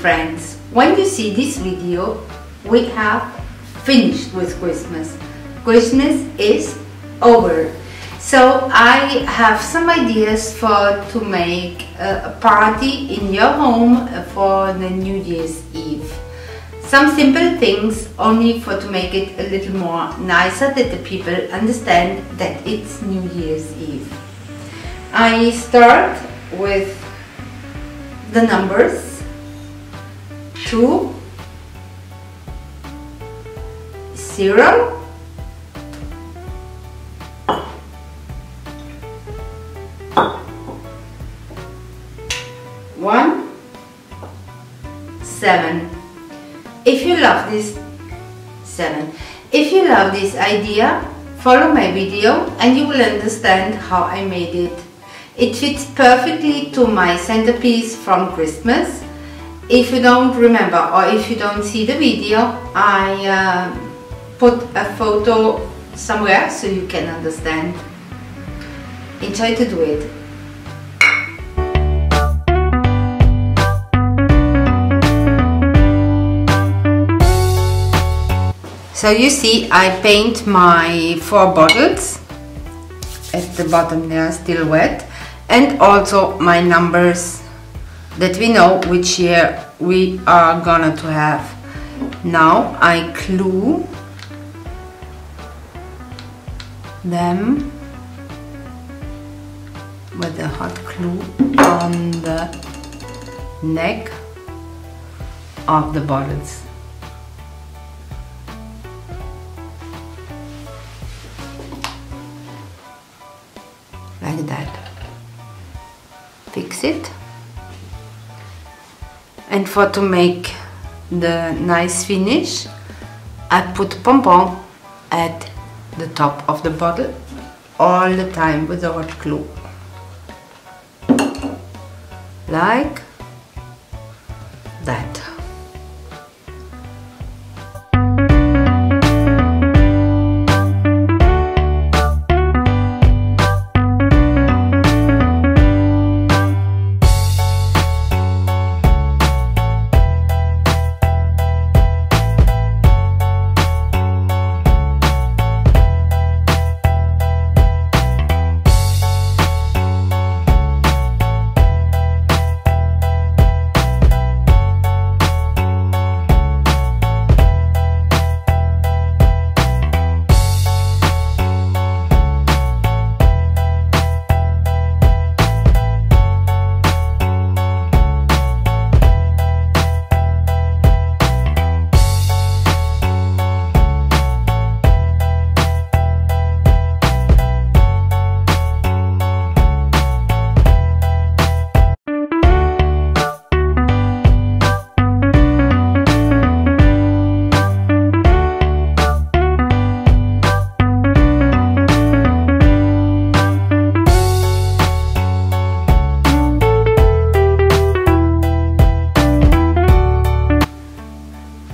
friends, when you see this video, we have finished with Christmas. Christmas is over. So I have some ideas for to make a, party in your home for the New Year's Eve. Some simple things only for to make it a little more nicer that the people understand that it's New Year's Eve. I start with the numbers 2 0 1 7 if you love this 7 if you love this idea follow my video and you will understand how I made it. It fits perfectly to my centerpiece from Christmas. If you don't remember or if you don't see the video, I uh, put a photo somewhere so you can understand. Enjoy to do it. So you see I paint my four bottles at the bottom they are still wet and also my numbers that we know which year we are gonna to have. Now I glue them with a hot glue on the neck of the bottles. Like that. Fix it and for to make the nice finish I put pompon at the top of the bottle all the time with the hot glue. Like that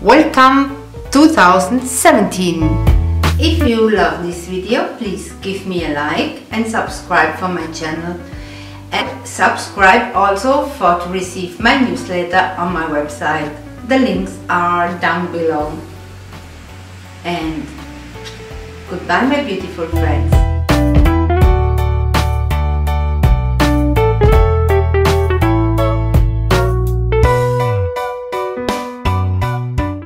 Welcome 2017! If you love this video, please give me a like and subscribe for my channel. And subscribe also for to receive my newsletter on my website. The links are down below. And goodbye my beautiful friends.